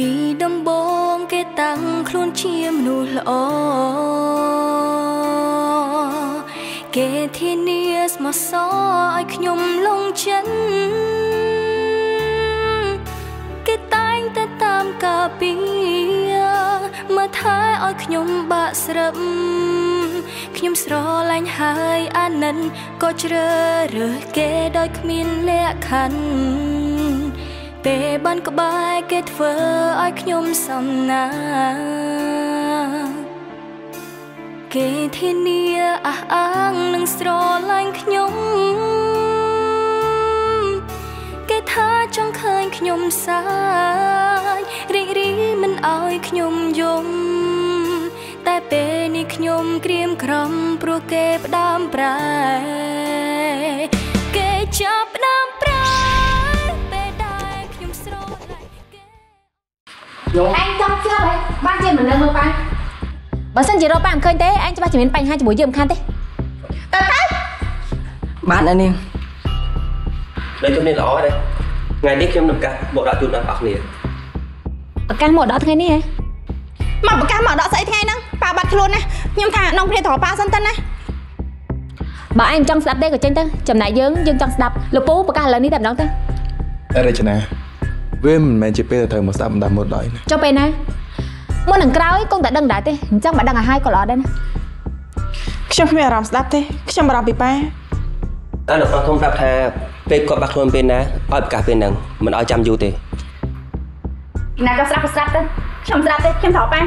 ពីដំបងគេតាំងខ្លួនជាមនុស្សល្អគេធានាស្មោះសរឲ្យខ្ញុំលងចិត្តគេតែងតែតាមការពីមើលថែឲ្យខ្ញុំបាក់ស្រឹបខ្ញុំស្រឡាញ់ហើយអាណិនក៏ជ្រើសរើសគេដោយគ្មានលក្ខខណ្ឌ ពេលបានក្បែរគេធ្វើឲ្យខ្ញុំសំណាគេធានាអះអាងនឹងស្រឡាញ់ខ្ញុំគេថាចង់ឃើញខ្ញុំសាយរីករាយមិនឲ្យខ្ញុំយំតែពេលនេះខ្ញុំក្រៀមក្រំព្រោះគេផ្ដាំប្រែ យកអញចង់ជាប់ហើយបានជាមិនដឹងមើលប៉ាបើសិនជារកប៉ាមិនឃើញទេអញច្បាស់ជាមានបញ្ហាជាមួយយើងមិនខានទេតើទៅបានអានាងលើជំនាញល្អទេថ្ងៃនេះខ្ញុំនឹងកាសមកដាក់ជូនដល់អ្នកគ្នាប្រកាសមកដល់ថ្ងៃនេះហ៎មកប្រកាសមកដល់ស្អីថ្ងៃហ្នឹងប៉ាបាត់ខ្លួនណាខ្ញុំថានំគ្នាត្រប៉ាសិនទៅណាបើឯងចង់ស្ដាប់ទេក៏ចេញទៅចំណែកយើងយើងចង់ស្ដាប់លោកពូប្រកាសឥឡូវនេះតែម្ដងទៅអរេចនា វាមិនមែនជាពេលត្រូវមកស្ដាប់ម្ដងមុនដល់ណាចុះពេលណាមុននឹងក្រោយគង់តែដឹងដែរទេអញ្ចឹងបើដឹងឲ្យហើយក៏ល្អដែរណាខ្ញុំគ្មានអារម្មណ៍ស្ដាប់ទេខ្ញុំបារម្ភពីប៉ាតែលោកប្រុសធំប្រាប់ថាពេលគាត់បាក់ខ្លួនពេលណាឲ្យប្រកាសពេលហ្នឹងមិនឲ្យចាំយូរទេណាក៏ស្ដាប់ក៏ស្ដាប់ទៅខ្ញុំស្ដាប់ទេខ្ញុំត្រូវប៉ា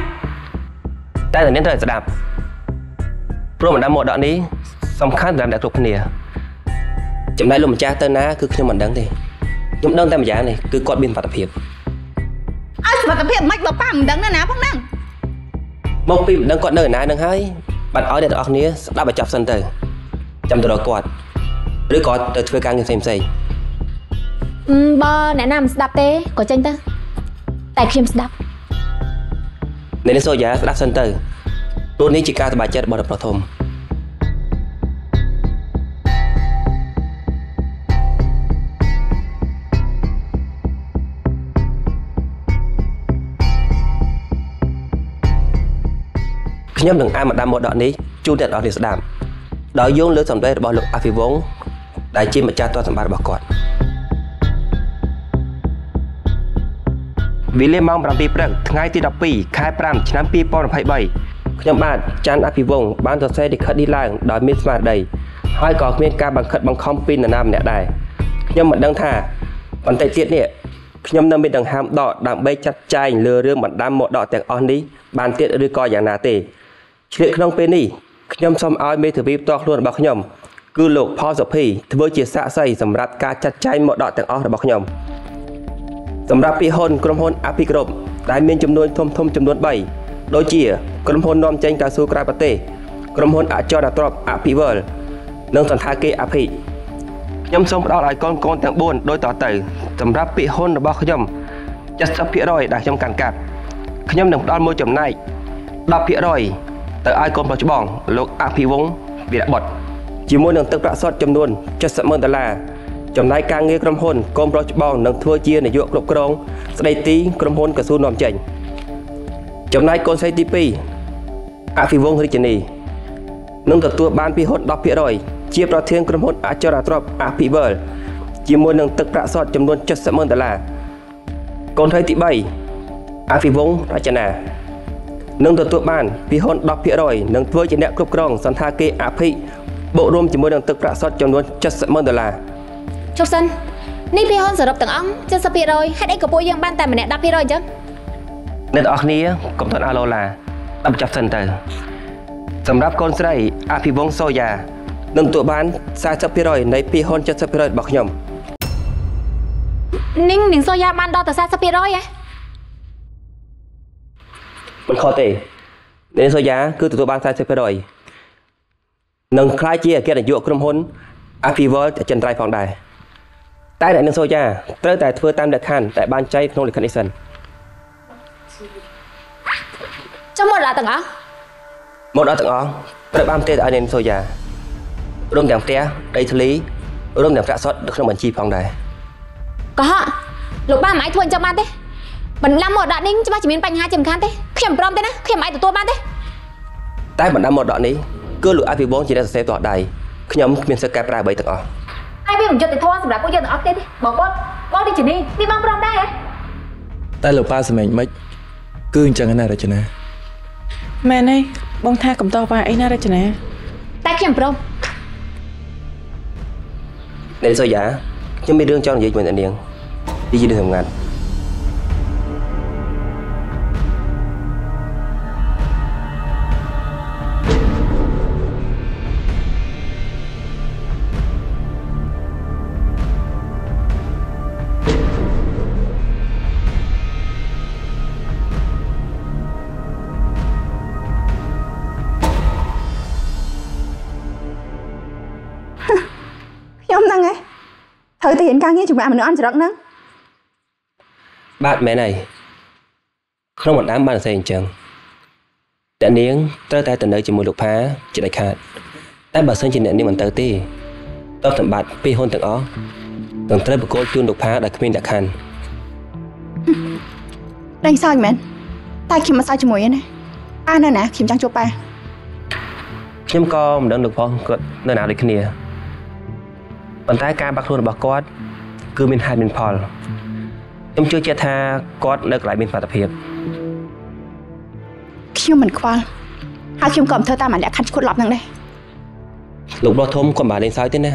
តែតែនាងត្រូវស្ដាប់ព្រោះមិនដាំមកដកនេះសំខាន់សម្រាប់អ្នកគ្រប់គ្នាចំណែកលោកម្ចាស់ទៅណាគឺខ្ញុំមិនដឹងទេ ខ្ញុំដឹងតែម្យ៉ាងនេះគឺគាត់មានវត្តភាពឲ្យសុខភាពមិនបើប៉ាមិនដឹងណាផងហ្នឹងមកពីមិនដឹងគាត់នៅឯណានឹងហើយបាត់ឲ្យអ្នកទាំងអស់គ្នាស្ដាប់ឲ្យចប់សិនទៅចាំទៅរកគាត់ឬក៏ទៅធ្វើការងារផ្សេងផ្សេងបើអ្នកណាមិនស្ដាប់ទេក៏ចេញទៅតែខ្ញុំស្ដាប់អ្នកនេះសូយ៉ាស្ដាប់សិនទៅព្រោះនេះជាការសប្បាយចិត្តរបស់ប្រធម ខ្ញុំនឹងអានម្ដងមកដកនេះជូនអ្នកនរនេះស្ដាប់ដោយយោងលើសម្ដីរបស់លោកអភិវងศ์ដែលជាម្ចាស់ទ្រព្យសម្បត្តិរបស់គាត់វេលាម៉ោង7ព្រឹកថ្ងៃទី12ខែ5ឆ្នាំ2023ខ្ញុំបាទច័ន្ទអភិវងศ์បានសរសេរលិខិតនេះឡើងដោយមានស្មារតីហើយក៏គ្មានការបង្ខិតបង្ខំពីនរណាម្នាក់ដែរខ្ញុំមិនដឹងថាបន្តិចទៀតនេះខ្ញុំនៅមានដង្ហើមដកដើម្បីចាត់ចែងលើរឿងបណ្ដាំមកដកទាំងអស់នេះបានទៀតឬក៏យ៉ាងណាទេ ឆ្លៀតក្នុងពេលនេះខ្ញុំសូមឲ្យមេធាវីផ្ទាល់ខ្លួនរបស់ខ្ញុំគឺលោកផលសុភីធ្វើជាសាក្សីសម្រាប់ការចាត់ចែងមកដកទាំងអស់របស់ខ្ញុំសម្រាប់ពីហ៊ុនក្រុមហ៊ុនអភិគ្រប់ដែលមានចំនួនធំធំចំនួន3ដូចជាក្រុមហ៊ុននាំចេញកៅស៊ូក្រៅប្រទេសក្រុមហ៊ុនអចលនទ្រព្យអភិវលនិងសន្តាគារអភិខ្ញុំសូមផ្ដល់ឲ្យកូនកូនទាំង4ដូចតទៅសម្រាប់ពីហ៊ុនរបស់ខ្ញុំ70%ដែលខ្ញុំកាន់កាប់ខ្ញុំនឹងផ្ដល់មួយចំណែក10% ទៅឲ្យកូនប្រុសច្បងលោកអភិវង្សវីរបុត្រជាមួយនឹងទឹកប្រាក់សុទ្ធចំនួន700,000ដុល្លារចំណាយការងារក្រុមហ៊ុនកូនប្រុសច្បងនឹងធ្វើជានាយកគ្រប់គ្រងស្ដីទីក្រុមហ៊ុនកស៊ូនាំចេញចំណាយកូនស្រីទី2អភិវង្សរាជនីនឹងទទួលបានពីហ៊ុន10%ជាប្រធានក្រុមហ៊ុនអចរាទ្រព្យអភិវលជាមួយនឹងទឹកប្រាក់សុទ្ធចំនួន700,000ដុល្លារកូនស្រីទី3អភិវង្សរចនា នឹងទទួលបានពីហ៊ុន10%និងធ្វើជាអ្នកគ្រប់គ្រងសន្តាគារអភិបូករួមជាមួយនឹងទឹកប្រាក់សុទ្ធចំនួន70ម៉ឺនដុល្លារចុះសិននេះពីហ៊ុនសរុបទាំងអង្គ70%ហេតុអីក៏ពួកយើងបានតែម្នាក់10%អញ្ចឹងអ្នកទាំងអស់គ្នាកុំតន់អាឡូឡាដល់ចាប់សិនទៅសម្រាប់កូនស្រីអភិវងសូយ៉ានឹងទទួលបាន40%នៃពីហ៊ុន70%របស់ខ្ញុំនាងនាងសូយ៉ាបានដល់ទៅ40%ហ៎ មិនខុសទេអ្នកសូយ៉ាគឺទទួលបាន40%នឹងខ្លាយជាអគ្គនាយកក្រុមហ៊ុន Avival ចិនត្រៃផងដែរតែអ្នកនឹងសូយ៉ាត្រូវតែធ្វើតាមលក្ខខណ្ឌដែលបានចែងក្នុងលិខិតនេះសិនចាំមកដល់ទាំងអស់មកដល់ទាំងអស់ត្រូវបានផ្ទេរឲ្យអ្នកសូយ៉ារួមទាំងផ្ទះដីធ្លីរួមទាំងប្រាក់សុទ្ធនៅក្នុងបញ្ជីផងដែរកុហកលោកបានមិនអាចធ្វើអញ្ចឹងបានទេ បន្លំមកដកនេះច្បាស់ជាមានបញ្ហាជាមិនខានទេខ្ញុំព្រមទេណាខ្ញុំមិនអាចទទួលបានទេតែបណ្ដាំមកដកនេះគឺលោកអភិវងជាអ្នកសរសេរទាស់ដៃខ្ញុំគ្មានសិទ្ធិកែប្រែអ្វីទាំងអស់ហើយវាមិនយុត្តិធម៌សម្រាប់ពួកយើងទាំងអស់ទេទេបងបងបងទីជនីនេះបងព្រមដែរហ៎តែលោកប៉ាសម្លេងមិនគឺអញ្ចឹងណារចនាមែនទេបងថាកំតោះបាអីណារចនាតែខ្ញុំព្រមអ្នកសូយ៉ាខ្ញុំមានរឿងចង់និយាយជាមួយអ្នកនាងទីជារឿងសម្ងាត់ ទៅរៀនការងារជាមួយអាមនុស្សអន់ចរិតហ្នឹងបាទមែនហើយក្នុងបណ្ដាំបានសរសេរអញ្ចឹងអ្នកនាងត្រូវតែទៅនៅជាមួយលោកផាជាដាច់ខាតតែបើសិនជាអ្នកនាងមិនទៅទេទ្រព្យសម្បត្តិពីហ៊ុនទាំងអស់នឹងត្រូវបកគោលជូនលោកផាដែលគ្មានលក្ខខណ្ឌដេញសើចមែនតែខ្ញុំមិនសើចជាមួយទេណាប៉ានៅណាខ្ញុំចង់ជួបប៉ាខ្ញុំក៏មិនដឹងលោកផងគាត់នៅណាដូចគ្នា ប៉ុន្តែការបាក់ខ្លួនរបស់គាត់គឺមានហេតុមានផលខ្ញុំជឿជាក់ថាគាត់នៅកន្លែងមានសុខភាពខ្ញុំមិនខ្វល់ហើយខ្ញុំក៏មិនធ្វើតាមអាលក្ខខណ្ឌឈុតឡប់ហ្នឹងដែរលោកបោះធំគាត់មិនបានលេងសើចទេណា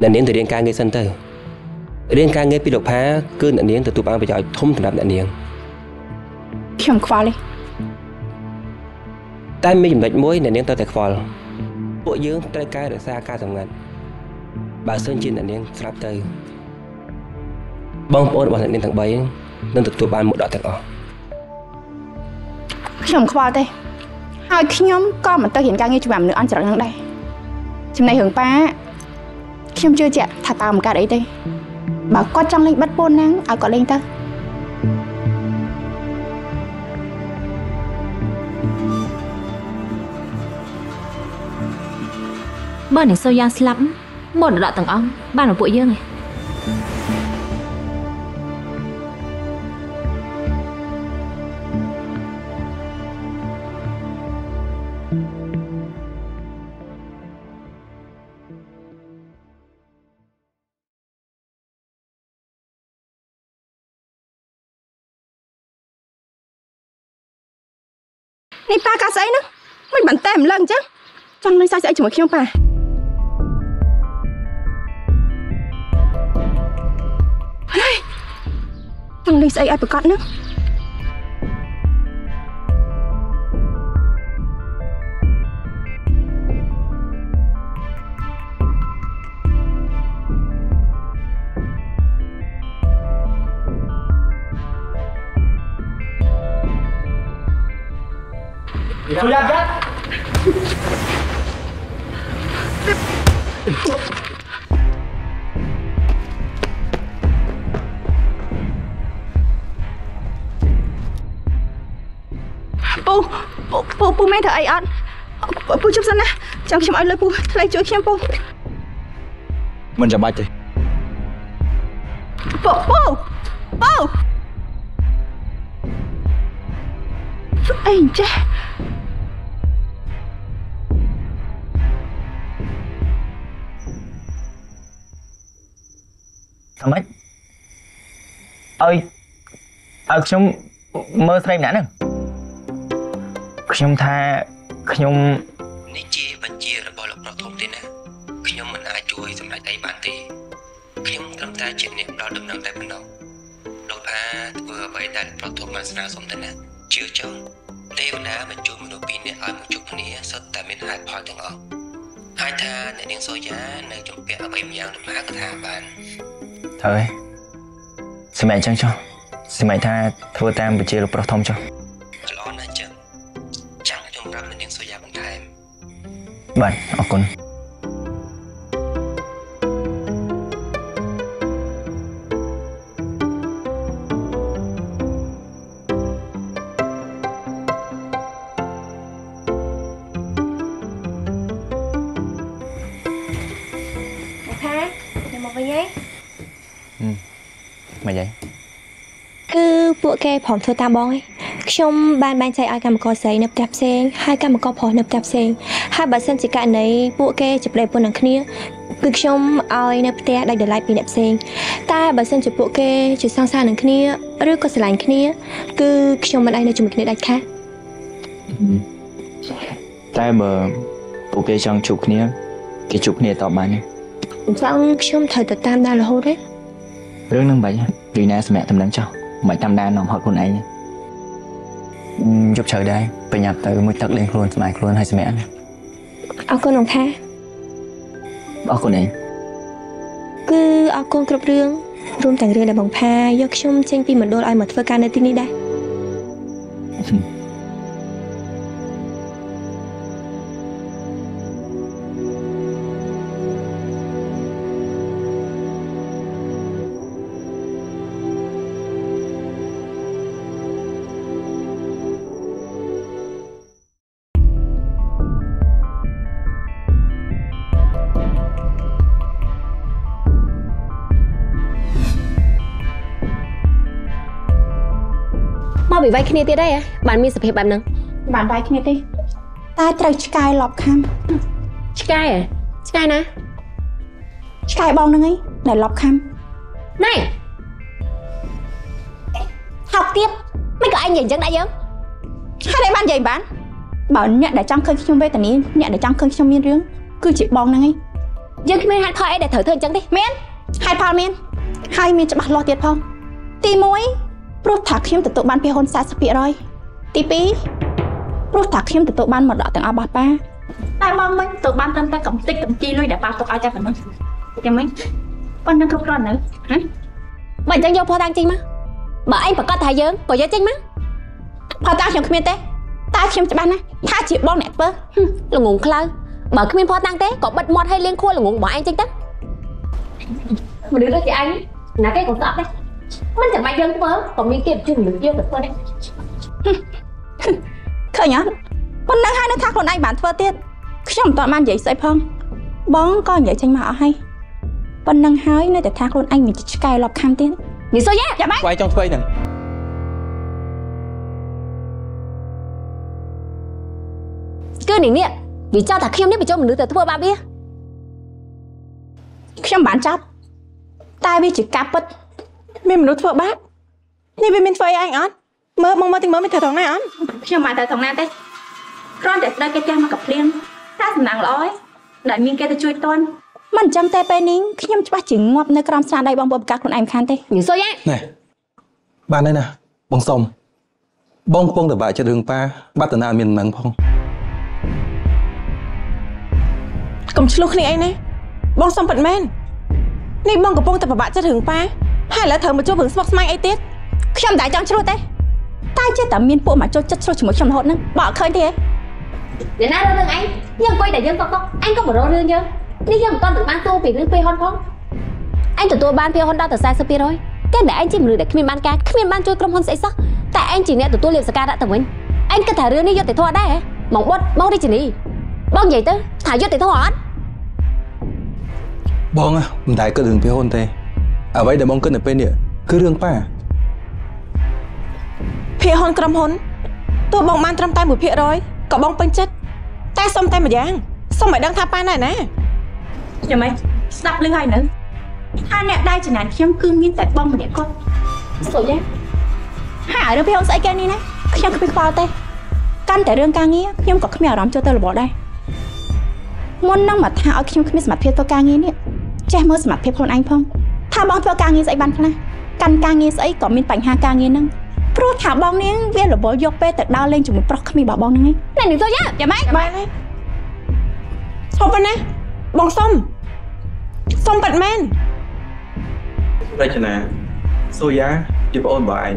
អ្នកនាងទៅរៀនការងារសិនទៅរៀនការងារពីលោកផាគឺអ្នកនាងទទួលបានប្រយោជន៍ធំសម្រាប់អ្នកនាងខ្ញុំខ្វល់ទេតែមានចំណុចមួយអ្នកនាងត្រូវតែខ្វល់ពួកយើងត្រូវការរក្សាការសម្ងាត់ បើសិនជាអ្នកនាងស្លាប់ទៅបងប្អូនរបស់អ្នកនាងទាំង3នឹងទទួលបានមុខដកទាំងអស់ខ្ញុំខ្វល់ទេហើយខ្ញុំក៏មិនទៅរៀនការងារជាមួយអាមនុស្សអន់ចរិតហ្នឹងដែរចំណែករឿងប៉ាខ្ញុំជឿជាក់ថាតើមិនកើតអីទេបើគាត់ចង់លេងបិទពូនហ្នឹងឲ្យគាត់លេងទៅបើអ្នកសូយ៉ាស្លាប់ មុនដកទាំងអង្គបានមកពួកយើងឯងនេះប៉ាកាស្អីហ្នឹងមិ ចង់លេងស្អីឲ្យប្រកាសហ្នឹងពូ ពូពូមែនធ្វើអីអត់ពូពូជប់សិនណាចង់ខ្ញុំឲ្យលុយពូថ្លៃជួយខ្ញុំពូមិនចាំបាច់ទេពូពូពូអីចេះថាម៉េចឲ្យឲ្យខ្ញុំមើលស្រីម្នាក់ហ្នឹង ខ្ញុំថាខ្ញុំនេះជាបញ្ជារបស់លោកប្រធំទេណាខ្ញុំមិនអាចជួយសម្រេចអីបានទេខ្ញុំត្រឹមតែជាអ្នកផ្ដល់ដំណឹងតែប៉ុណ្ណោះលោកផាធ្វើអ្វីដែលប្រធំបានស្នើសុំទៅណាជឿចង់ទេវតាបញ្ជូនមនុស្សពីរនាក់ឲ្យមកជួបគ្នាសុទ្ធតែមានហេតុផលទាំងអស់ហើយថាអ្នកនាងសូយ៉ានៅជំពាក់អ្វីម្យ៉ាងលោកផាក៏ថាបានទៅឯងសម្រាប់អញ្ចឹងចុះសម្រាប់ថាធ្វើតាមបញ្ជាលោកប្រុសធំចុះ បាទអរគុណថាខ្ញុំមកវិញហើយមិនអីគឺពួកពួកគេព្រមធ្វើតាមបងឯងខ្ញុំបានបែងចែកឲ្យកម្មករស្រីនៅផ្ទះផ្សេងហើយកម្មករប្រុសនៅផ្ទះផ្សេង ហើយបើសិនជាករណីពួកគេជាប្តីប្រពន្ធនឹងគ្នាគឺខ្ញុំឲ្យនៅផ្ទះដាច់ដោយឡែកពីអ្នកផ្សេងតែបើសិនជាពួកគេជាសង្សារនឹងគ្នាឬក៏ស្រឡាញ់គ្នា គឺខ្ញុំមិនអាចនៅជាមួយគ្នាដាច់ខាតតែបើពួកគេចង់ជួបគ្នា គេជួបគ្នាតបបានទេអញ្ចឹងខ្ញុំត្រូវទៅតាមដានរហូតទេរឿងហ្នឹងបាច់រីណាសម្រាប់តំណែងចោះមិនតាមដាននាំហត់ខ្លួនឯងយប់ជ្រៅដែរប្រញាប់ទៅមួយទឹកលេងខ្លួនស្បែកខ្លួនឲ្យសម្រាប់ អរគុណលោកថាអរគុណឯងគឺអរគុណគ្រប់រឿងរួមទាំងរឿងដែលបងផាយកខ្ញុំចេញពីមណ្ឌលឲ្យមកធ្វើការនៅទីនេះដែរ វិវ័យគ្នាទៀតអីហ៎បានមានសភាពបែបហ្នឹងបានបាយគ្នាទេតែត្រូវឆ្កែលប់ខាំឆ្កែហ៎ឆ្កែណាឆ្កែបងហ្នឹងឯងដែលលប់ខាំណែហៅទៀតមិនក៏ឯងនិយាយអញ្ចឹងដែរយើងហេតុអីបាននិយាយបានបើអ្នកដែលចង់ឃើញខ្ញុំវេទនាអ្នកដែលចង់ឃើញខ្ញុំមានរឿងគឺជាបងហ្នឹងឯងយើងគ្មានហេតុផលអីដែលត្រូវធ្វើអញ្ចឹងទេមានហេតុផលមានហើយមានច្បាស់លាស់ទៀតផងទី1 ព្រោះថាខ្ញុំទទួលបានពីហ៊ុន40%ទី2ព្រោះថាខ្ញុំទទួលបានមរតកទាំងអស់របស់ប៉ាតែបងមិនទទួលបានត្រឹមតែកំតិចកំជីលុយដែលប៉ាទុកឲ្យតែប៉ុណ្ណឹងយ៉ាងម៉េចប៉ុណ្ណឹងគ្រប់គ្រាន់នៅហ៎បើអញ្ចឹងយកផោះតាំងចេញមកបើឯងប្រកាសថាយើងក៏យកចេញមកផតតាខ្ញុំគ្មានទេតែខ្ញុំច្បាស់ណាស់ថាជាបងអ្នកធ្វើល្ងងខ្លៅបើគ្មានផោះតាំងទេក៏បិទមាត់ឲ្យលៀងខួរល្ងងរបស់ឯងចេញទៅមនុស្សដូចជាឯងណាគេក៏ស្អប់ដែរ មិនចាំបាច់យើងធ្វើក៏មានគេជួយមនុស្សយើងទៅធ្វើដែរឃើញអត់ប៉ុណ្ណឹងហើយនៅថាខ្លួនឯងបានធ្វើទៀតខ្ញុំមិនតបាននិយាយស្អីផងបងក៏និយាយចេញមកអស់ហើយប៉ុណ្ណឹងហើយនៅតែថាខ្លួនឯងមានឆ្កែលប់ខាំទៀតនេះសុយយ៉ាចាំម៉េចវាយចង់ធ្វើអីហ្នឹងគឺនេះនេះវាចោទថាខ្ញុំនេះបញ្ចូលមនុស្សទៅធ្វើបាបវាខ្ញុំបានចាប់តែវាជាការពិត មានមនុស្សធ្វើបាបនេះវាមានធ្វើអីឯងអត់មើលបងមើលទីមើលមានធ្វើត្រង់ណាអត់ខ្ញុំបានទៅត្រង់ណាទេគ្រាន់តែស្ដាយគេផ្ទះមកកាភ្លៀងថាសំណាងល្អឯងដែលមានគេទៅជួយតន់មិនអញ្ចឹងទេពេលនេះខ្ញុំច្បាស់ជាងាប់នៅក្រោមស្នាដៃបងប្អូនប្រកាសខ្លួនឯងមិនខានទេនេះសុយយ៉ាណែបានហើយណាបងសុំបងកំពុងតែបាក់ចិត្តរឿងប៉ាបាត់តាណាអត់មានដំណឹងផងកុំឆ្លោះគ្នាអីណាបងសុំប៉ាត់មែននេះបងកំពុងតែពិបាកចិត្តរឿងប៉ា ហើយឥឡូវត្រូវមកជួបរឿងស្មុគស្មាញអីទៀតខ្ញុំមិនដែលចង់ជ្រួតទេតែចេះតែមានពួកមកចូលចិត្តជ្រុះជាមួយខ្ញុំរហូតហ្នឹងបើអត់ឃើញទេហ៎អ្នកណារករឿងឯងយើងអង្គុយតែយើងតុកតុកឯងក៏មករករឿងយើងនេះយើងមិនទាន់បានទូពីរឿងពេលហ៊ុនផងឯងទទួលបានពេលហ៊ុនដល់ទៅ40%តែតែឯងជាមនុស្សដែលគ្មានបានការគ្មានបានជួយក្រុមហ៊ុនស្អីសោះតែឯងជាអ្នកទទួលលៀបសការៈទៅវិញឯងគិតថារឿងនេះយុត្តិធម៌ដែរហ៎មកបុតមករាជនីបងនិយាយទៅថាយុត្តិធម៌អត់បងហ៎មិនដែលគិតរឿងពីហ៊ុនទេ អ្វីដែលបងគិតនៅពេលនេះគឺរឿងប៉ាភាគហ៊ុនក្រុមហ៊ុនទោះបងបានត្រឹមតែ1%ក៏បងពេញចិត្តតែសុំតែម្យ៉ាងសុំឲ្យដឹងថាប៉ាណែណាចាំម៉េចស្ដាប់លឺហើយនៅថាអ្នកដែលចំណានខ្ញុំគឺមានតែបងម្នាក់គាត់សុយទេហើយរឿងពីហូនស្អីគេនេះណាខ្ញុំគ្មានខ្វល់ទេកាន់តែរឿងការងារខ្ញុំក៏គ្មានអារម្មណ៍ចូលទៅរបបដែរមុននឹងមកថាឲ្យខ្ញុំគ្មានសមត្ថភាពធ្វើការងារនេះចេះមើលសមត្ថភាពខ្លួនឯងផង ថាបងធ្វើការងារស្អីបានខ្លះកាន់ការងារស្អីក៏មានបញ្ហាការងារហ្នឹងព្រោះថាបងនាងវារវល់យកពេលទៅដើរលេងជាមួយប្រុសគ្មានរបស់បងហ្នឹងឯងណែនេះសុយយ៉ាចាំម៉េចបានហើយសុំប៉ុណ្ណាបងសុំសុំប៉ាត់មែនរចនាសូយ៉ាជាប្អូនរបស់ឯង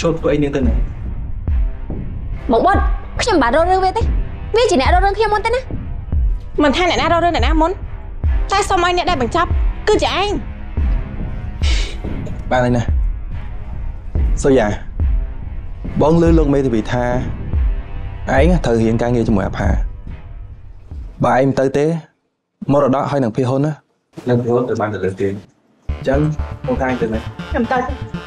ចូលធ្វើអីនាងទៅណាមកបុតខ្ញុំមិនបានរករឿងវាទេវាជាអ្នករករឿងខ្ញុំមុនទេណាមិនថាអ្នកណារករឿងអ្នកណាមុនតែសុំឲ្យអ្នកដែលបញ្ចប់គឺជាឯង បានហើយណាសូយ៉ាបងលឺលោកមេធាវីថាឯងត្រូវរៀនការងារជាមួយអាផាបើឯងមិនទៅទេមរតកហើយនឹងភីហ៊ុនណានឹងភីហ៊ុនទៅបានទៅលើគេអញ្ចឹងបងថាឯងទៅណាខ្ញុំទៅទេ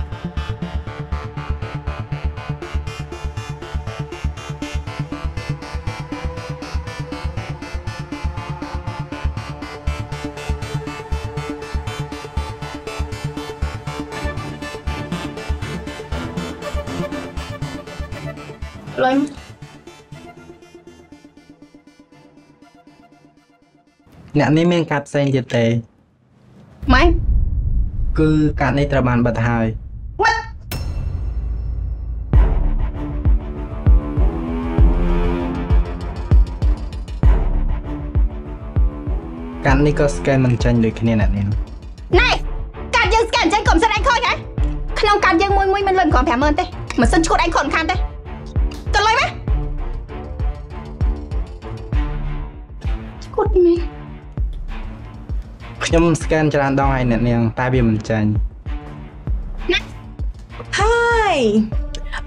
លុយអ្នកនេះមានកាត់ផ្សេងទៀតទេម៉េចគឺកាត់នេះត្រូវបានបិទហើយម៉េចកាត់នេះក៏ស្កេនមិនចាញ់ដូចគ្នាអ្នកនាងណែកាត់យើងស្កែនចេញកុំសិនឯងខូចហ៎ក្នុងកាត់យើងមួយមួយមិនលុយគ្រាន់50000ទេម៉ាស៊ីនឈួតឯងខុនខានទេទៅ ខ្ញុំស្កេនច្រើនដងហើយអ្នកនាង តែវាមិនចាញ់ហើយ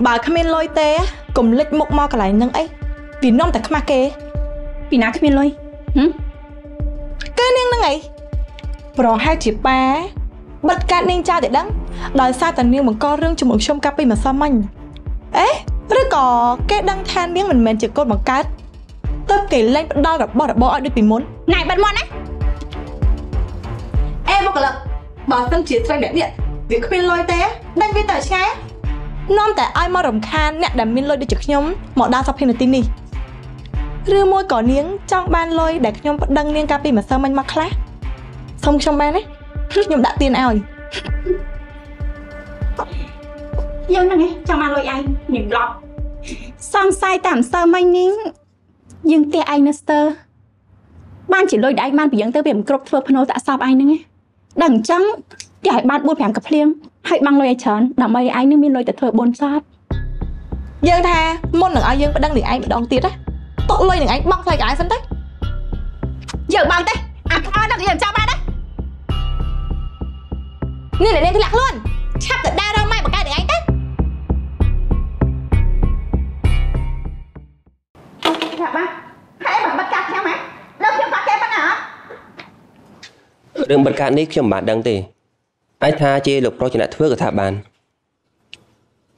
បើគ្មានលុយទេកុំលិចមុខមកកន្លែងហ្នឹងអីវានាំតែខ្មាស់គេពីណាគ្មានលុយហឹមគឺនាងហ្នឹងអីប្រហែលជាប៉ាបិទកាតនាងចោលតែដឹងដោយសារតែនាងបង្ករឿងជាមួយខ្ញុំកាលពីម្សិលមិញអេឬក៏គេដឹងថានាងមិនមែនជាកូនបង្កើតទើបគេលែងផ្ដល់របស់របរឲ្យដូចពីមុនណែបិទមាត់ណា អេមកកលឹកបើសិនជាស្រីអ្នកនេះវាគ្មានលុយទេដេញវាទៅឆ្ងាយនាំតែឲ្យមករំខានអ្នកដែលមានលុយដូចជាខ្ញុំមកដល់សព្វនាទីនេះឬមួយក៏នាងចង់បានលុយដែលខ្ញុំប្តឹងនាងកាលពីម្សិលមិញមកខ្លះសុំខ្ញុំបានទេខ្ញុំដាក់ទានឲ្យយើងហ្នឹងឯងចង់បានលុយឯងញឹមឡប់សង្ស័យតាមសើមិញនេះយើងផ្ទះឯងនៅស្ទើបានជាលុយដែលឯងបានពីយើងទៅវាមិនគ្រប់ធ្វើភ្នោតាក់សពឯងហ្នឹងឯង ដល់អញ្ចឹងផ្ទះឲ្យបាន4 5កាភ្លៀងហើយបាំងលុយឲ្យច្រើនដើម្បីឲ្យឯងនឹងមានលុយទៅធ្វើបុណ្យសពយើងថាមុននឹងឲ្យយើងប្តឹងនាងឯងម្ដងទៀតណាទុកលុយនាងឯងបង់ថ្លៃកៅអៅសិនទៅយើងបើទេអាខ្មោចហ្នឹងយើងចាំបានទេនេះអ្នកនាងធ្លាក់ខ្លួនឆាប់ទៅដើររកម៉ែបង្កើតនាងឯងទៅថាបាទហើយបើបាត់កាត់ខ្ញុំហ៎ដល់ខ្ញុំបាត់គេប៉ុណ្ណាហ៎ រឿងបិទកាតនេះខ្ញុំមិនបានដឹងទេអាចថាជាលោកប្រុសចំណាក់ធ្វើក៏ថាបាន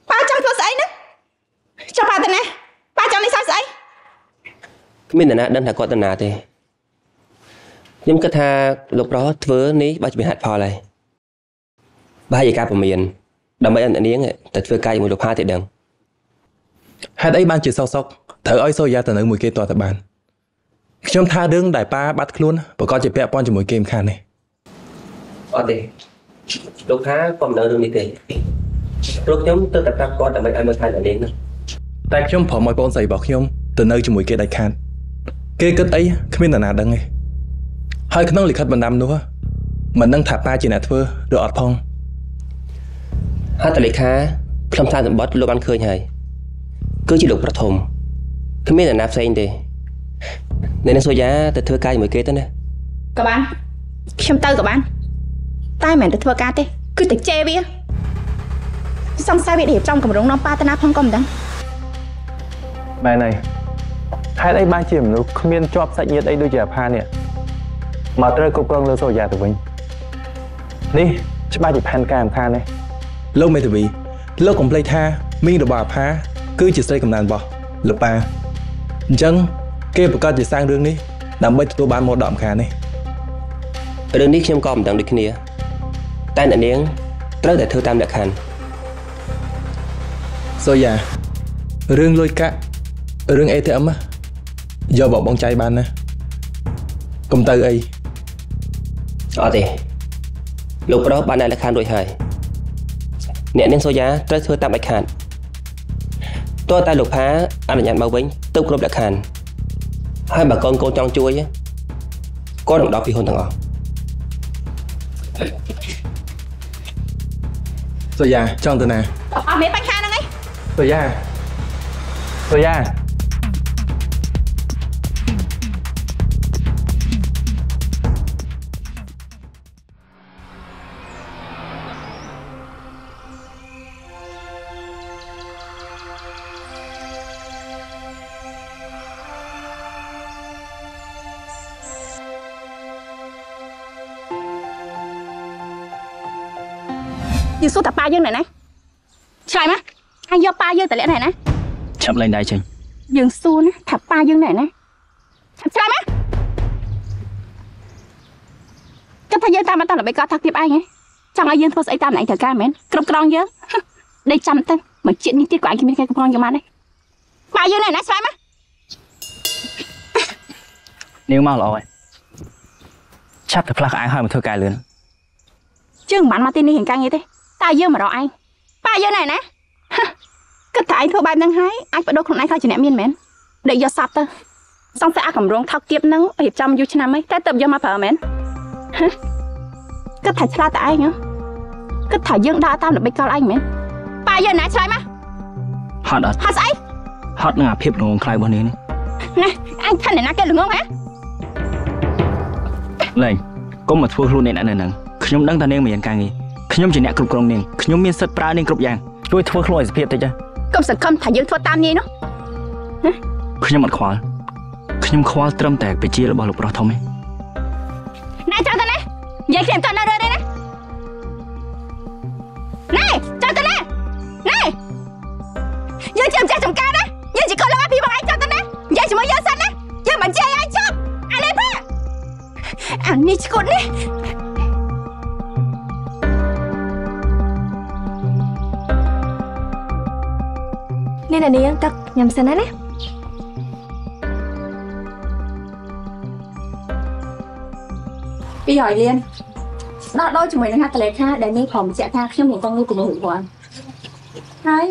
ប៉ាចង់ធ្វើស្អីហ្នឹងចុះប៉ាទៅណាប៉ាចង់នេះសោះស្អីគ្មាននរណាដឹងថាគាត់ទៅណាទេខ្ញុំគិតថាលោកប្រុសធ្វើនេះបើជាមានហេតុផលហើយបើជាការពមៀនដើម្បីឲ្យអ្នកនាងទៅធ្វើការជាមួយលោកផាទេដឹងហេតុអីបានជាសោកសោកត្រូវឲ្យសូយ៉ាទៅនៅមួយគេតទៅបានខ្ញុំថារឿងដែលប៉ាបាត់ខ្លួនប្រកាសជាពាក់ព័ន្ធជាមួយគេម្ខាងនេះ អត់ទេលោកថាក៏មិនដឹងរឿងនេះទេព្រោះខ្ញុំទៅតែប្រាប់គាត់ដើម្បីឲ្យមើលថែអ្នកនាងហ្នឹងតែខ្ញុំព្រមឲ្យបងស្រីរបស់ខ្ញុំទៅនៅជាមួយគេដាច់ខាតគេគិតអីគ្មាននរណាដឹងទេហើយក្នុងលិខិតបណ្ដាំនោះមិនដឹងថាប៉ាជាអ្នកធ្វើឬអត់ផងហត្ថលេខាខ្លឹមសារសម្បត្តិលោកបានឃើញហើយគឺជាលោកប្រធមគ្មាននរណាផ្សេងទេអ្នកនាងសូយ៉ាទៅធ្វើការជាមួយគេទៅណាក៏បានខ្ញុំទៅក៏បាន តែមិនមែនទៅធ្វើការទេគឺទៅជេរវាសង្ស័យវារៀបចំកម្រងនាំប៉ាទៅណាផងក៏មិនដឹងមែនហើយហេតុអីបានជាមនុស្សគ្មានជាប់សាច់ញាតិអីដូចជាអាផានេះមកត្រូវគ្រប់គ្រងលើសូយ៉ាទៅវិញនេះច្បាស់ជាផែនការម្ខាងនេះលោកមេធាវីលោកកុំភ្លេចថាមីងរបស់អាផាគឺជាស្រីកំណើនរបស់លោកប៉ាអញ្ចឹងគេប្រកាសជាសាងរឿងនេះដើម្បីទទួលបានមកដកម្ខាងនេះរឿងនេះខ្ញុំក៏មិនដឹងដូចគ្នា តែអ្នកនាងត្រូវតែធ្វើតាមលក្ខខណ្ឌសូយ៉ារឿងលុយកាក់រឿង ATM ណាយកបបងចៃបានណាកុំទៅអីអត់ទេលោកប្រុសបានដាក់លក្ខខណ្ឌរួចហើយអ្នកនាងសូយ៉ាត្រូវធ្វើតាមលក្ខខណ្ឌតើតែលោកផាអនុញ្ញាតមកវិញទៅគ្រប់លក្ខខណ្ឌហើយបើកូនកូនចង់ជួយគាត់នឹងដល់ពីហ៊ុនទាំងអស់ សូយ៉ាចង់ទៅណាអត់មានបញ្ហាហ្នឹងឯងសូយ៉ាសូយ៉ា យើងសួរតាប៉ាយើងណែណាឆ្លើយមកអញយកប៉ាយើងទៅលាក់ណែណាឆាប់លែងដៃចេញយើងសួរណាថាប៉ាយើងណែណាឆ្លើយមកគិតថាយើងតាមមកតល្បីកោះថាគៀបឯងហ៎ចង់ឲ្យយើងធ្វើស្អីតាមឯងត្រូវការមែនគ្រប់គ្រងយើងដេកចាំទៅមកជាតិនេះទៀតក៏ឯងគ្មានគេគ្រប់គ្រងយើងបានដែរប៉ាយើងណែណាឆ្លើយមកនាងមកល្អហើយឆាប់ទៅផ្លាស់កៅអៅហើយមកធ្វើការលឿនជើងមិនបានមកទីនេះរៀងការងារទេ តើយើងមករកឯងប៉ាយើងណែណាហឹមគិតថាឯងធ្វើបែបហ្នឹងហើយអាចបដូរខ្លួនឯងខ្លះជាអ្នកមានមែនដេកយកសັບទៅសង្ស័យអាកម្រងថោកទាបហ្នឹងរៀបចំយូរឆ្នាំហើយតែទៅយកមកប្រើមែនហឹមគិតថាឆ្លាតតែឯងហ៎គិតថាយើងដើរតាមល្បិចកលឯងមែនប៉ាយើងណាឆ្លើយមកហត់អត់ហត់ស្អីហត់នឹងអាភាពងងខ្លៅរបស់នាងនេះណាអញថាអ្នកណាគេល្ងងហ៎លេងកុំមកធ្វើខ្លួនអ្នកនៅហ្នឹងខ្ញុំដឹងថានាងមិនមានការងារ ខ្ញុំជាអ្នកគ្រប់គ្រងនាងខ្ញុំមានសិទ្ធិប្រើនាងគ្រប់យ៉ាងជួយធ្វើខ្លួនឲ្យសុភាពតិចទៅកុំសង្ឃឹមថាយើងធ្វើតាមនាយនោះខ្ញុំអត់ខ្វល់ខ្ញុំខ្វល់ត្រឹមតែបជារបស់លោកប្រុសធំឯងណែចាំទៅណានិយាយខ្ញុំទៅនៅរើទេណាណែចាំទៅណាណែយើងជាម្ចាស់ចំការណាយើងជាកូនលោកអភិបាលឯងចាំទៅណានិយាយជាមួយយើងសិនណាយើងមិនជាឯងចប់អានេះប៉ាអានេះឈ្គត់នេះ នេះអ្នកនាងទឹកញ៉ាំសិនហើយណាពីហើយលៀនដោះដូរជាមួយនឹងហត្ថលេខាដែលនាងព្រមជាក់ថាខ្ញុំនឹងបងនោះគំរូគាត់ហើយ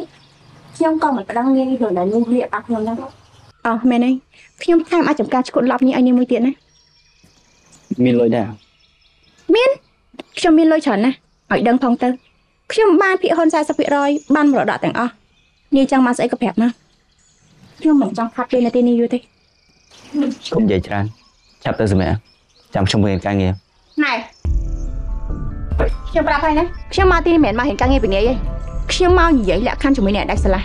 ខ្ញុំក៏មិនប្តឹងនាងខ្លួនដែលនាងលៀបអាខ្ញុំដែរអស់មែនទេខ្ញុំតាមអាចចំការឈុតលប់នេះឲ្យនាងមួយទៀតណាមានលុយដែរមានខ្ញុំមានលុយច្រើនណាស់ឲ្យដឹងផងទៅខ្ញុំបានភាគហ៊ុន40%បានមរតកទាំងអស់ នាងចង់បានស្អីក៏ប្រាប់មកខ្ញុំមិនចង់ខាត់ពេលនៅទីនេះយូរទេកុំនិយាយច្រើនចាប់ទៅសម្រាប់ចាំខ្ញុំមានការងារណែខ្ញុំប្រាប់ហើយណាខ្ញុំមកទីនេះមិនមែនមករៀនការងារពីនាយទេខ្ញុំមកនិយាយលក្ខខណ្ឌជាមួយអ្នកដាច់ស្រឡះ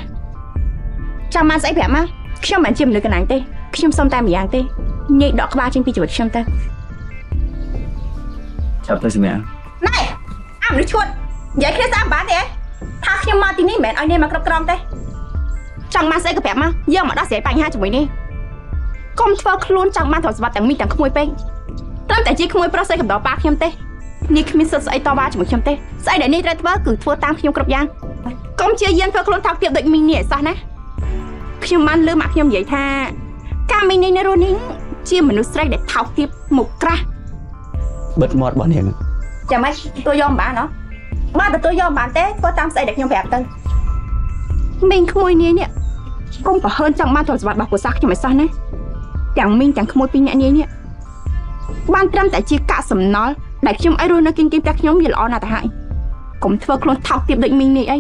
ចាំបានស្អីប្រាប់មកខ្ញុំមិនជាមនុស្សកណ្ដាញទេខ្ញុំសុំតែម្យ៉ាងទេនាយដកក្បាលចេញពីជីវិតខ្ញុំទៅចាប់ទៅសម្រាប់ណែអាមនុស្សឈួតនិយាយគ្នាស្អាតបានទេ ថាខ្ញុំមកទីនេះមិនមែនឲ្យនាយមកគ្រប់គ្រងទេចង់បានស្អីក៏ប្រាប់មកយើងមកដោះស្រាយបញ្ហាជាមួយនេះកុំធ្វើខ្លួនចង់បានទ្រព្យសម្បត្តិទាំងមីងទាំងក្មួយពេកត្រឹមតែជាក្មួយប្រុសស្អីកំដរប៉ាខ្ញុំទេនេះគ្មានសិទ្ធិស្អីតវ៉ាជាមួយខ្ញុំទេស្អីដែលនេះត្រូវធ្វើគឺធ្វើតាមខ្ញុំគ្រប់យ៉ាងកុំជាយាមធ្វើខ្លួនថោកទាបដូចមីងនេះឲ្យសោះណាខ្ញុំបានលើម៉ាក់ខ្ញុំនិយាយថា ការមីងនេះនៅរស់នេះជាមនុស្សស្រីដែលថោកទាបមុខក្រាស់បិទមាត់របស់នាងចាំមិនទទួលយកមិនបានហ៎ បានទទួលយកមិនបានទេធ្វើតាមស្អីដែលខ្ញុំប្រាប់ទៅមីងក្មួយនាយនេះកុំប្រហើនចង់បានទ្រព្យសម្បត្តិរបស់ពួកសាសខ្ញុំឲ្យសោះណាទាំងមីងទាំងក្មួយពីរនាក់នាយនេះបានត្រឹមតែជាកាក់សំណល់ដែលខ្ញុំឲ្យរស់នៅគិនគិនផ្ទះខ្ញុំវាល្អណាស់ទៅហើយកុំធ្វើខ្លួនថោកទាបដូចមីងនេះអី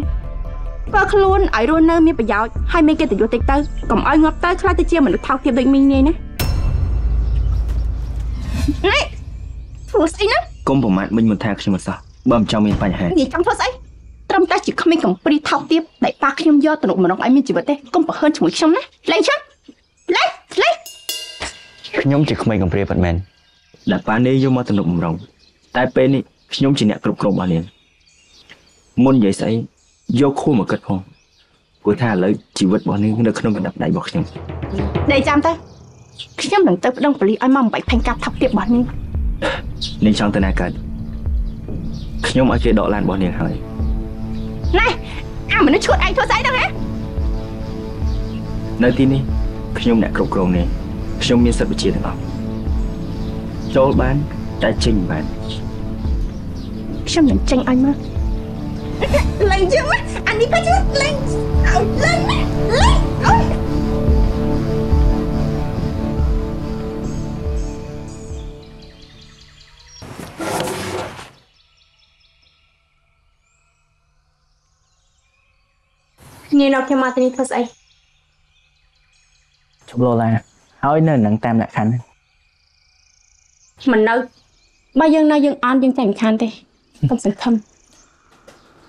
ធ្វើខ្លួនឲ្យរស់នៅមានប្រយោជន៍ហើយមានកិត្តិយសតិចទៅកុំឲ្យងាប់ទៅខ្លាចទៅជាមនុស្សថោកទាបដូចមីងនេះណានេះធ្វើស្អីណាកុំប្រមាថមិញមិនថាខ្ញុំមិនសោះ បើមិនចង់មានបញ្ហានិយាយចង់ធ្វើស្អីត្រឹមតែជាក្មេងកំព្រីថោកទាបដែលប៉ាខ្ញុំយកទៅនុកម្ដងឲ្យមានជីវិតទេកុំប្រហើនជាមួយខ្ញុំណាលេងចឹងលេងលេងខ្ញុំជាក្មេងកំព្រាពិតមែនដែលប៉ានេះយកមកទំនុកបំរុងតែពេលនេះខ្ញុំជាអ្នកគ្រប់គ្រងរបស់នាងមុននិយាយស្អីយកខួរមកគិតផងព្រោះថាឥឡូវជីវិតរបស់នាងនៅក្នុងកណ្ដាប់ដៃរបស់ខ្ញុំដេកចាំទៅខ្ញុំនឹងទៅប្តឹងប៉ូលីសឲ្យមកបំបែកផែនការថោកទាបរបស់នេះនាងចង់ទៅណាកើត ខ្ញុំឲ្យគេដកឡានរបស់នាងហើយណែអាមនុស្សឈួតឯងធ្វើស្អីទៅហ៎នៅទីនេះខ្ញុំអ្នកគ្រប់គ្រងនាងខ្ញុំមានសិទ្ធិបញ្ជាទាំងអស់ចូលបានតែចេញមិនបានខ្ញុំនឹងចេញឲ្យមកលេងចឹងណាអានេះប៉ាជលេងឲ្យលេងណាលេងអើយ ញ៉ៃដល់ខ្ញុំមកទីនេះធ្វើស្អីជប់លោឡាហើយនៅនឹងតាមលក្ខខណ្ឌមិននៅបើយើងនៅយើងអន់យើងតែមិនខានទេកុំសង្ឃឹម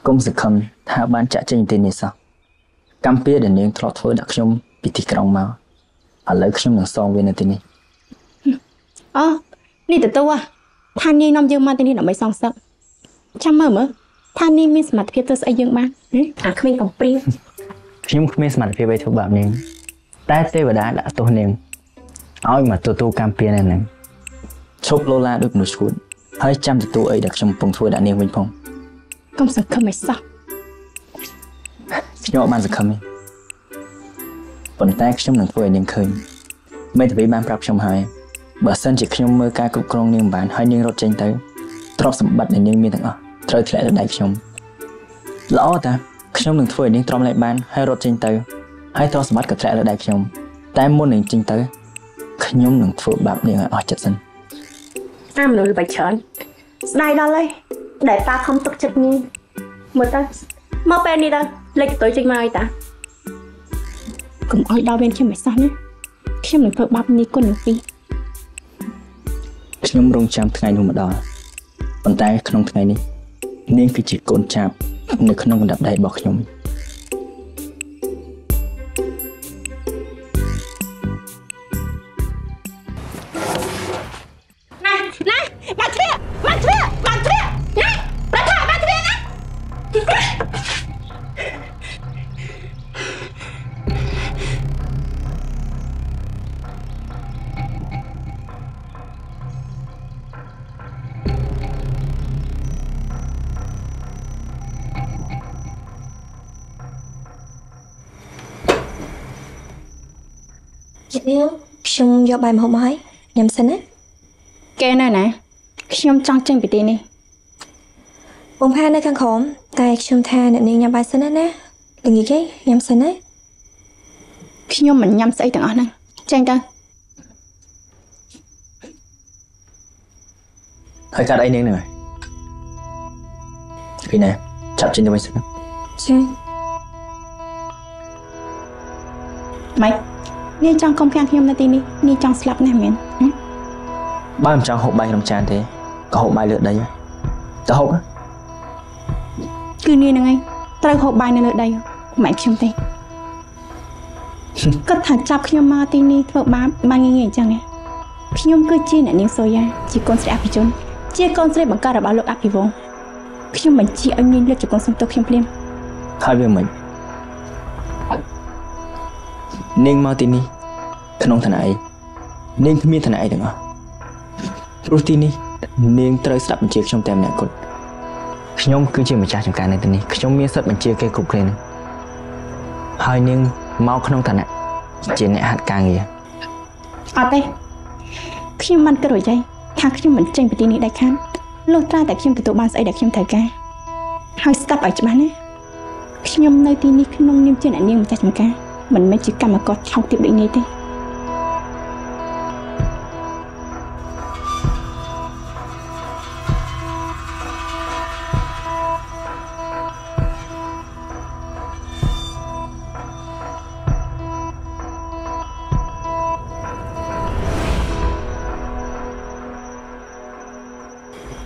គុំសង្ឃឹមថាបានចាក់ចេញទីនេះសោះកម្មពៀដែលនាងធ្លាប់ធ្វើដាក់ខ្ញុំពីទីក្រុងមកឥឡូវខ្ញុំនឹងសងវានៅទីនេះអូនេះទទួលថានាងនាំយើងមកទីនេះដើម្បីសងសឹកចាំមើលមើលថានាងមានសមត្ថភាពធ្វើស្អីយើងបានហឹមអាក្មេងកំព្រា ខ្ញុំគ្មានសមត្ថភាពអ្វីធ្វើបែបនេះតែទេវតាដាក់ទោសនាងឲ្យមកទទួលកម្មពៀនៅហ្នឹងឈប់លោឡាដូចមនុស្សឈួតហើយចាំទទួលអីដែលខ្ញុំកំពុងធ្វើដាក់នាងវិញផងកុំសង្ឃឹមឲ្យសោះខ្ញុំអត់បានសង្ឃឹមទេប៉ុន្តែខ្ញុំនឹងធ្វើឲ្យនាងឃើញមេធាវីបានប្រាប់ខ្ញុំហើយបើសិនជាខ្ញុំមើលការគ្រប់គ្រងនាងមិនបានហើយនាងរត់ចេញទៅទ្រព្យសម្បត្តិដែលនាងមានទាំងអស់ត្រូវធ្លាក់លើដៃខ្ញុំល្អតា ខ្ញុំនឹងធ្វើឲ្យនាងទ្រាំលែងបានហើយរត់ចេញទៅហើយទ្រព្យសម្បត្តិក៏ធ្លាក់លើដៃខ្ញុំតែមុននឹងចេញទៅខ្ញុំនឹងធ្វើបាបនាងឲ្យអស់ចិត្តសិនអាមនុស្សល្បិចច្រើនស្ដាយដល់ហើយដែលតាខំទុកចិត្តនេះមើលទៅមកពេលនេះទៅលេចទៅចេញមកឲ្យតាកុំឲ្យដល់វិញខ្ញុំមិនសោះណាខ្ញុំនឹងធ្វើបាបនេះគុណនឹងពីរខ្ញុំរងចាំថ្ងៃនោះមកដល់ប៉ុន្តែក្នុងថ្ងៃនេះនាងគឺជាកូនចាប់ នៅក្នុងកណ្ដាប់ដៃរបស់ខ្ញុំ យកបាយម្ហូបមកហើយញ៉ាំសិនណាគេនៅណាខ្ញុំចង់ចេញពីទីនេះបងផានៅខាងក្រោមតែខ្ញុំថាអ្នកនាងញ៉ាំបាយសិនណាណាល្ងាចគេញ៉ាំសិនណាខ្ញុំមិនញ៉ាំស្អីទាំងអស់ហ្នឹងចេញទៅហើយកាត់អីនាងនឹងហើយពីណាចាប់ចេញទៅវិញសិនណាចាម៉េច នាងចង់កុំខាំងខ្ញុំនៅទីនេះនាងចង់ស្លាប់ណាស់មែនហ៎បើមិនចង់ហូបបាយក្នុងចានទេក៏ហូបបាយលើដីហើយទៅហូបណាគឺនាងហ្នឹងឯងត្រូវហូបបាយនៅលើដីមិនខ្ញុំទេគាត់ថាចាប់ខ្ញុំមកទីនេះធ្វើបាបបានងាយៗអញ្ចឹងណាខ្ញុំគឺជាអ្នកនាងសូយ៉ាជាកូនស្រីអភិជន ជាកូនស្រីបង្កើតរបស់លោកអភិវងศ์ខ្ញុំបញ្ជាឲ្យនាងលើកជង្គង់សុំទោសខ្ញុំភ្លាមហើយវាមិន នាងមកទីនេះក្នុងឋានៈអីនាងគ្មានឋានៈអីទាំងអស់ព្រោះទីនេះនាងត្រូវស្ដាប់បញ្ជាខ្ញុំតែម្នាក់គត់ខ្ញុំគឺជាម្ចាស់ចំការនៅទីនេះខ្ញុំមានសិទ្ធិបញ្ជាគេគ្រប់គ្នានឹងហើយនាងមកក្នុងឋានៈជាអ្នកហាត់ការងារអត់ទេខ្ញុំមិនគិតរួចទេថាខ្ញុំមិនចេញពីទីនេះដាច់ខាតលុះត្រាតែខ្ញុំទទួលបានស្អីដែលខ្ញុំត្រូវការហើយស្ដាប់ឲ្យច្បាស់ណាខ្ញុំនៅទីនេះក្នុងនាមជាអ្នកនាងម្ចាស់ចំការ មិនមែនជាកម្មករឆោតទៀតដូចនេះទេ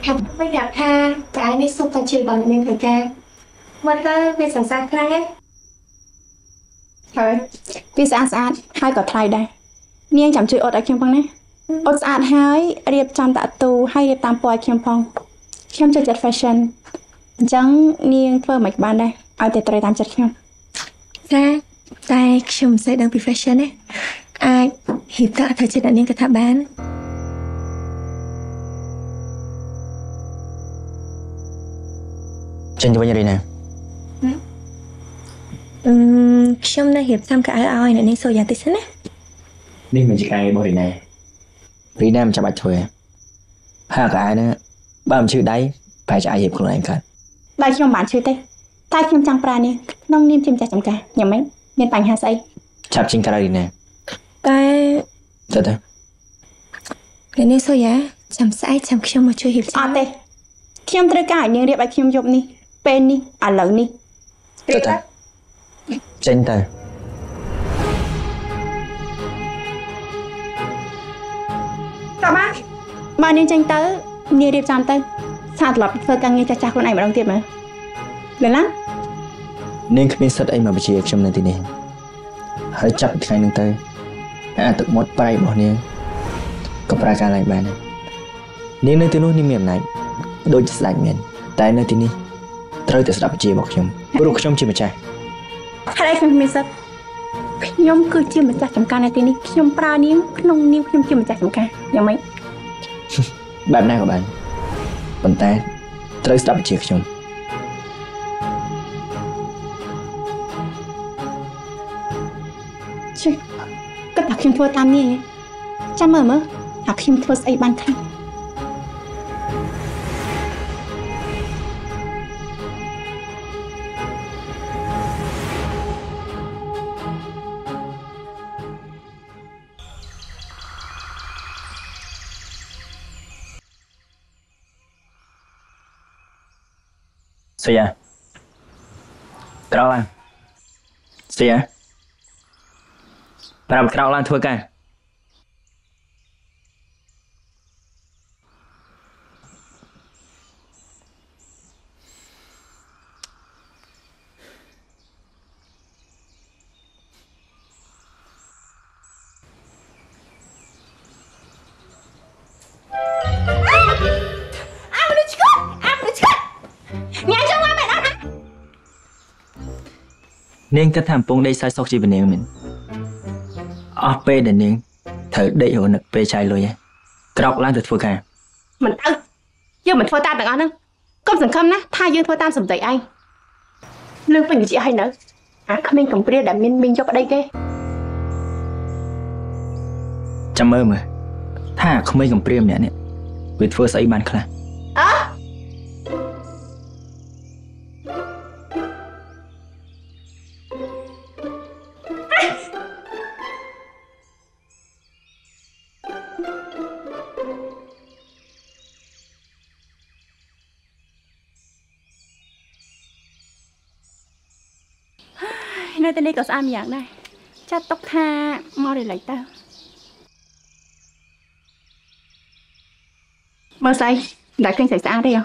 ខ្ញុំមិនដឹងថាតែនេះសុទ្ធតែជាបងនឹងកកាមកទៅវាសង្សារខ្លាំងណាស់ ហើយវាស្អាតស្អាតហើយក៏ថ្លៃដែរនាងចាំជួយអត់ឲ្យខ្ញុំផងណាអត់ស្អាតហើយរៀបចំតាក់ទូហើយរៀបតាមពណ៌ឲ្យខ្ញុំផងខ្ញុំចូលចិត្ត fashion អញ្ចឹងនាងធ្វើមិនបានដែរឲ្យតែត្រូវតាមចិត្តខ្ញុំចាតែខ្ញុំមិនសូវដឹងពី fashion ទេអាចរៀបតាក់ធ្វើចិត្តអ្នកនាងក៏ថាបានចេញទៅវិញរីណាអឺម ខ្ញុំនៅរៀបចំកៅអៅឲ្យអ្នកនាងសូយ៉ាតិចសិនណានេះមិនជាការរបស់រីណារីណាមិនចាំបាច់ធ្វើទេហើយអាកៅហ្នឹងបើមិនឈឺដៃប្រហែលជាអាចរៀបខ្លួនឯងកើតដៃខ្ញុំមិនបានឈឺទេតែខ្ញុំចង់ប្រើនាងក្នុងនាមជាម្ចាស់ចំការយ៉ាងម៉េចមានបញ្ហាស្អីចាប់ចេញក្រៅរីណាតែទៅទៅអ្នកនាងសូយ៉ាចាំស្អែកចាំខ្ញុំមកជួយរៀបចំអត់ទេខ្ញុំត្រូវការឲ្យនាងរៀបឲ្យខ្ញុំយប់នេះពេលនេះឥឡូវនេះទៅទៅ ចេញទៅតើបានបើនាងចេញទៅនាងរៀបចំទៅសាត្រឡប់ធ្វើការងារចាស់ចាស់ៗខ្លួនឯងម្ដងទៀតមើលលឺឡានាងគ្មានសិទ្ធិអីមកបញ្ជាខ្ញុំនៅទីនេះហើយចាប់ពីថ្ងៃហ្នឹងទៅអាទឹកមាត់ប្រៃរបស់នាងក៏ប្រើការឡើងបានដែរនាងនៅទីនោះនាងមានអំណាចដូចជាស្ដេចមែនតែនៅទីនេះត្រូវតែស្ដាប់បញ្ជារបស់ខ្ញុំព្រោះខ្ញុំជាម្ចាស់ ហេតុអីខ្ញុំគ្មានសិទ្ធិខ្ញុំគឺជាម្ចាស់ចំការនៅទីនេះខ្ញុំប្រើនាងក្នុងនាមខ្ញុំជាម្ចាស់ចំការយ៉ាងម៉េចបែបណាក៏បានប៉ុន្តែត្រូវស្ដាប់បញ្ជាខ្ញុំចជិះគិតថាខ្ញុំធ្វើតាមនេះឯងចាំមើលមើលថាខ្ញុំធ្វើស្អីបានខ្លះ សុយាក្រោកឡើងសុយាប្រាប់ក្រោកឡើងធ្វើការ នាងគិតថាកំពុងដេកសើចសុខជីវនាងមែនអស់ពេលដែលនាងត្រូវដេករនឹកពេលឆាយលុយឯងក្រោកឡើងទៅធ្វើការមិនទៅយើងមិនធ្វើតាមទាំងអស់ហ្នឹងកុំសង្ឃឹមណាថាយើងធ្វើតាមសម្ដីឯងលើកពេញវិជាឲ្យនៅអាក្មេងកំព្រាដែលមានមីងយកប្តីគេចាំមើលមើលថាក្មេងកំព្រាម្នាក់នេះវាធ្វើស្អីបានខ្លះ នៅទីនេះក៏ស្អាតម្យ៉ាងដែរចាត់ទុកថាមករលេចទៅមើលស្អីដែលឃើញស្អីស្អាតទេអ្ហ៎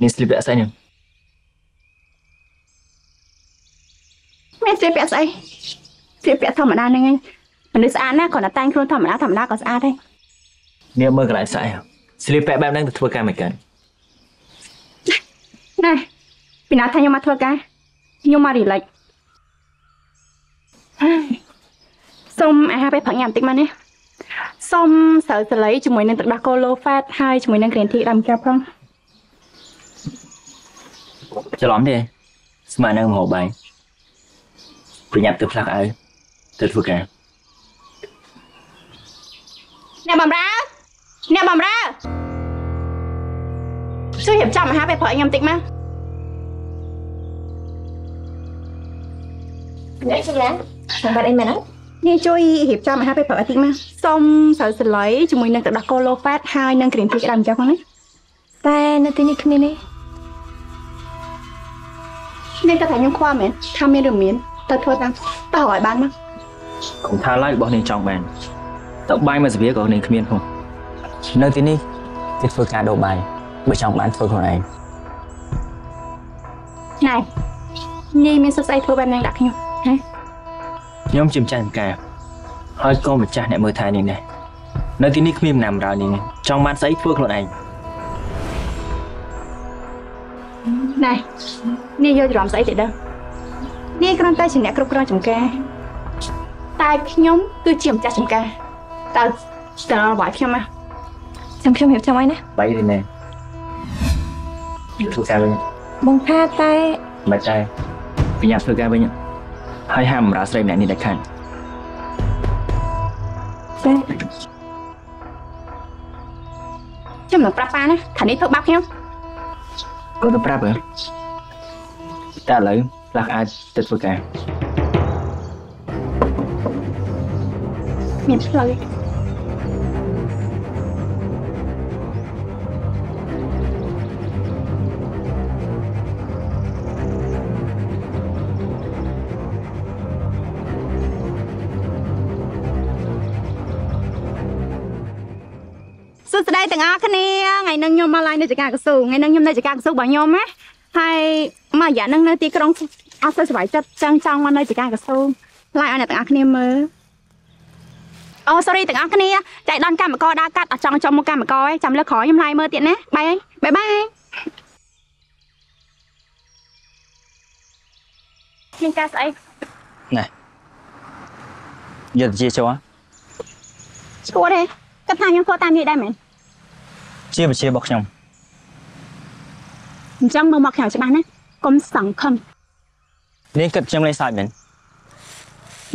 នាងស្លៀកពាក់ស្អីនេះមានស្លៀកពាក់ស្អីស្លៀកពាក់ធម្មតាហ្នឹងឯងមនុស្សស្អាតណាស់គ្រាន់តែតែងខ្លួនធម្មតាធម្មតាក៏ស្អាតដែរនាងមើលកន្លែងស្អីស្លៀកពាក់បែបហ្នឹងទៅធ្វើការមិនកើតណែពីណាថាខ្ញុំមកធ្វើការខ្ញុំមករីឡិច សុំអាហារពេលព្រឹកញ៉ាំបន្តិចមកនេះសុំស្រូវសាលីជាមួយនឹងទឹកដោះគោ low fat ហើយជាមួយនឹង green tea ដល់កាផងច្រឡំទេស្មាននឹងមហោបាយប្រញាប់ទៅផ្លាស់អៅទៅធ្វើការអ្នកបំរើអ្នកបំរើជួយរៀបចំអាហារពេលព្រឹកខ្ញុំបន្តិចមកនេះជួយឡាចាំបា ត់អីមែនអត់នេះជួយរៀបចំអាហារពេលព្រឹកបន្តិចមកសុំស្រូវសាលីជាមួយនឹងទឹកដោះគោ low fat ហើយនឹង green tea ដល់កាផងណាតែនៅទីនេះគ្មានទេនេះគាត់ថាខ្ញុំខ្វល់មែនថាមានឬមានទៅធ្វើតាមតោះឲ្យបានមកកុំថាឡើយរបស់នាងចង់បានទៅបាយមកសាវាក៏នាងគ្មានផងនៅទីនេះគេធ្វើការដូរបាយបើចង់បានធ្វើខ្លួនឯងណែញីមានសុខស្អីធ្វើបែបហ្នឹងដាក់ខ្ញុំហ៎ ខ្ញុំជាម្ចាស់ចំការហើយក៏ម្ចាស់អ្នកមើលថែនាងដែរនៅទីនេះគ្មានដំណាំរើនាងទេចង់បានស្អីធ្វើខ្លួនឯងណែនេះយកច្រឡំស្អីទៅដឹងនេះគ្រាន់តែជាអ្នកគ្រប់គ្រងចំការតែខ្ញុំគឺជាម្ចាស់ចំការតើតើរបស់ខ្ញុំមកចាំខ្ញុំរៀបចំឲ្យណាបាយទេណែធ្វើការវិញបងផាតែមិនតែបញ្ញាធ្វើការវិញ ហើយហាមបម្រើស្រីម្នាក់នេះដាច់ខាតតែខ្ញុំនឹងប្រាប់ប៉ាណាថានេះធ្វើបាបខ្ញុំគាត់ទៅប្រាប់ហ៎តែឥឡូវផ្លាស់អាចទៅធ្វើការមានផ្លូវ សួស្តីទាំងអស់គ្នាថ្ងៃនេះខ្ញុំមកឡើងនៅចការកស៊ូថ្ងៃនេះខ្ញុំនៅចការកស៊ូរបស់ខ្ញុំណាហើយមករយៈហ្នឹងនៅទីក្រុងអត់សូវសុខចិត្តចឹងចង់មកនៅចការកស៊ូឡាយឲ្យអ្នកទាំងអស់គ្នាមើលអូ sorry ទាំងអស់គ្នាចៃដន្យកម្មករដើរកាត់អត់ចង់ចុះមកកម្មករឯងចាំលើកក្រោយខ្ញុំឡាយមើលទៀតណាបាយឯងបាយបាយមានការស្អីណែយកទៅជាចូលហ៎ឈួតទេគាត់ថាខ្ញុំធ្វើតាមនេះដែរមែន ជាវិជារបស់ខ្ញុំអញ្ចឹងមើលមកខ្ញុំច្បាស់ណាកុំសង្ឃឹមនាងគិតខ្ញុំលេងសើចមែន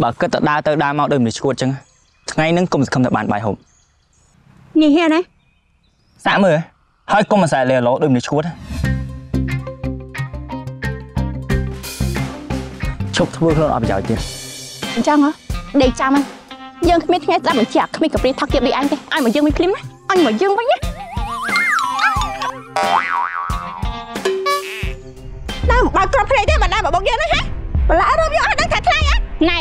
បើគិតទៅដើរទៅដើរមកដូចមនុស្សឈួតចឹងថ្ងៃហ្នឹងកុំសង្ឃឹមថាបានបាយហូបនេះហេណាសាក់មើលហើយកុំអាស្រ័យលេឡូដូចមនុស្សឈួតឈប់ធ្វើខ្លួនអត់ប្រយោជន៍ទៀតអញ្ចឹងហ៎ដេកចាំហ្នឹងយើងគ្មានថ្ងៃស្ដាប់បញ្ជាក់គ្មានកាព្រាថកទៀតដូចឯងទេឲ្យមកយើងវិញភ្លាមណាឲ្យមកយើងវិញណា ដើមបើកគ្រាប់ភ្នែកទេមិនដើមមកបុកយើងហ្នឹងហ៎បន្លាក់រួមយើងអស់ដឹងថាខ្លាញ់ហ៎ណែ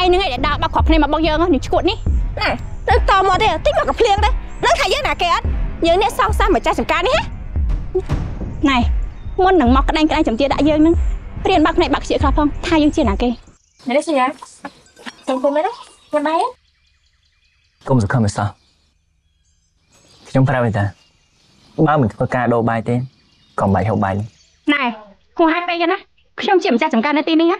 ឯងនឹងឯងដែលដើរបើកគ្រាប់ភ្នែកមកបុកយើងនេះឈួតនេះណែទៅតមកទេតិចមកកាភ្លៀងទេដឹងថាយើងណាគេអត់យើងនេះសងសាម្ចាស់ចំការនេះហ៎ណែមុននឹងមកក្តែងក្តែងចំទាដាក់យើងហ្នឹងរៀនបើកភ្នែកបើកខ្ជិលខ្លះផងថាយើងជាណាគេនេះសញ្ញាសុំគុំមែនណាញ៉ាំបាយកុំសង្ឃឹមឲ្យសោះខ្ញុំប្រាប់ឯតា បើមិនធ្វើការដូរបាយទេកុំបាយហូបបាយនេះណែគួរឲ្យពេកណាខ្ញុំជាម្ចាស់ចំការនៅទីនេះណា